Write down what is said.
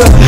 up.